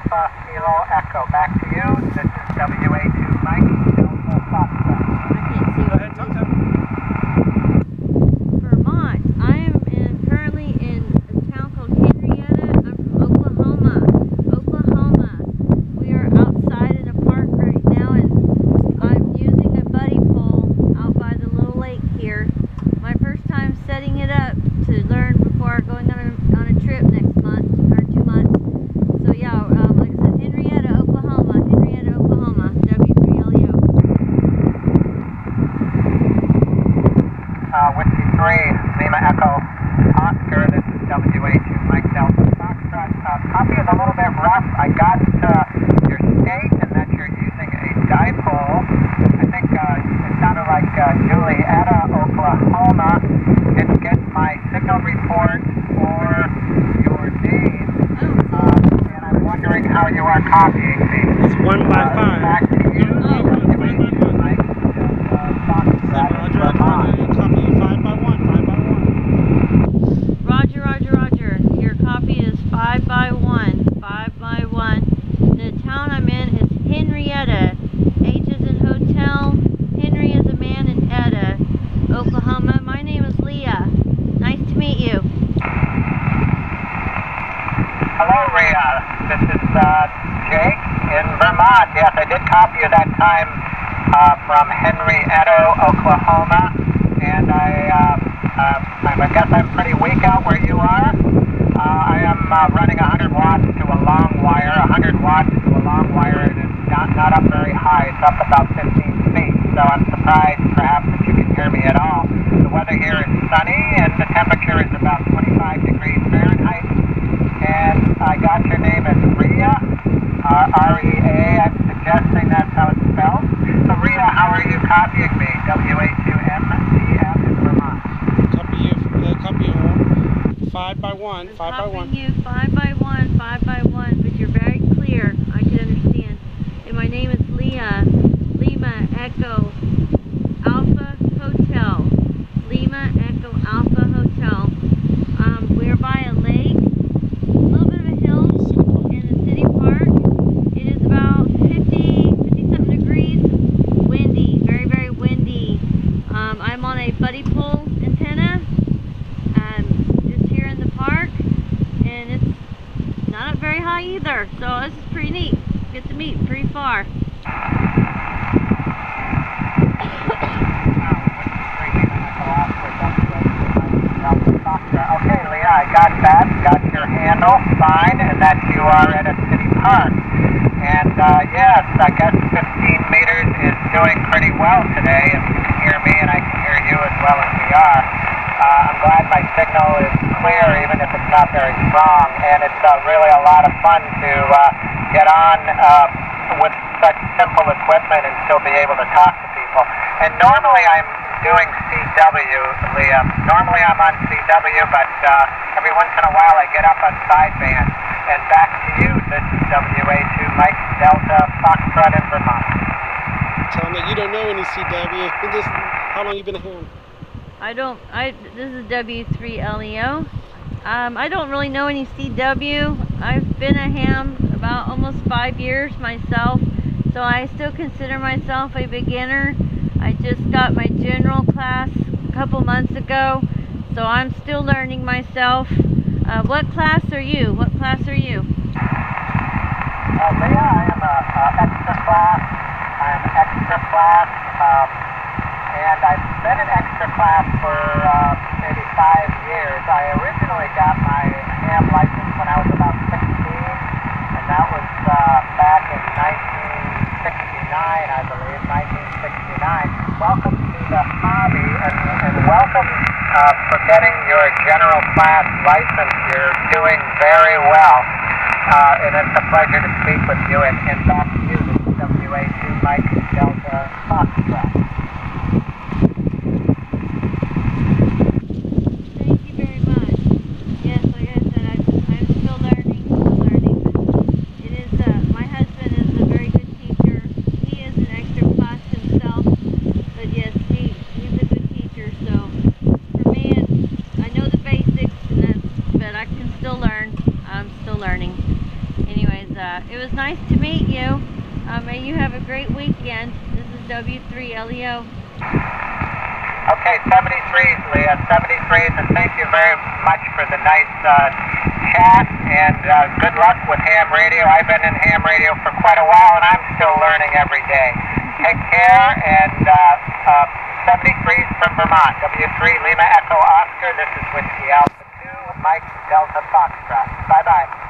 Alpha Kilo Echo. Back to you. This is WA2 Mike. Alpha Foxtrot. I can't see what my signal report or your name. Uh, and I'm wondering how you are copying me. It's one by Uh, five. Back to you. Oh. WA2 Mike Delta Foxtrot. Roger, I'm trying to copy you five by one, five by one. Roger, Roger, Roger. Your copy is five by one, five by one. The town I'm in is Henryetta. H is in hotel. Henry is a man in Etta, Oklahoma. My name is Leah. Nice to meet you. Hello, Rhea. This is uh, Jake in Vermont. Yes, I did copy you that time uh, from Henryetta, Oklahoma, and I, uh, uh, I guess I'm pretty weak out where you are. Uh, I am uh, running 100 watts to a long wire. 100 watts to a long wire. It is not, not up very high. It's up about 15 feet. So I'm surprised, perhaps, that you can hear me at all. The weather here is sunny, and the temperature is about 25 degrees Fahrenheit. And I got your name as Rhea, uh, R-E-A. I'm suggesting that's how it's spelled. So Rhea, how are you copying me? W-A-2-M-D-M in Vermont. Copy you, uh, copy you five by one, I'm five by copying one. you five by one, five by one, but you're very clear. I can understand. And my name is Leah. Lima Echo Alpha Hotel. Lima Echo Alpha Hotel. Um, we're by a lake, a little bit of a hill in the city park. It is about 50, 50 something degrees, windy, very, very windy. Um, I'm on a Buddipole antenna, um, just here in the park, and it's not up very high either. So this is pretty neat. Get to meet pretty far. Okay, Leah, I got that. Got your handle, fine, and that you are at a city park. And uh, yes, I guess 15 meters is doing pretty well today. If you can hear me and I can hear you as well as we are. Uh, I'm glad my signal is clear, even if it's not very strong. And it's uh, really a lot of fun to uh, get on uh, with such simple equipment and still be able to talk to people. And normally I'm doing CW, Leah. Normally I'm on CW, but uh, every once in a while I get up on sideband. And back to you. This is WA2 Mike Delta Foxtrot in Vermont. Tell that you don't know any CW. Just, how long you been ham? I don't. I this is W3LEO. Um, I don't really know any CW. I've been a ham about almost five years myself, so I still consider myself a beginner. I just got my general class a couple months ago, so I'm still learning myself. Uh, what class are you? What class are you? Uh, I am a, a extra class. I'm extra class, um, and I've been in extra class for uh, maybe five years. I originally got my ham license when I was about 16, and that was uh, back in 1969, I believe, 1969. Welcome to the hobby, and, and welcome uh, for getting your general class license. You're doing very well. Uh, and it's a pleasure to speak with you. And, and back to you, this is WA2 Mike Delta Foxtrot. Thank you very much. Yes, like I said, I'm, I'm still learning, still learning. But it is, uh, my husband is a very good teacher. He is an extra class himself. But yes, he, he's a good teacher. So for me, it's, I know the basics, and that's, but I can still learn. I'm still learning. Anyways, uh, it was nice to meet you. Uh, may you have a great weekend. This is W3LEO. Okay, 73s, Leah, 73s, and thank you very much for the nice uh, chat, and uh, good luck with ham radio. I've been in ham radio for quite a while, and I'm still learning every day. Take care, and uh, uh, 73 from Vermont. W3 Lima Echo Oscar. This is Whiskey Alpha 2, Mike Delta Foxtrot. Bye bye.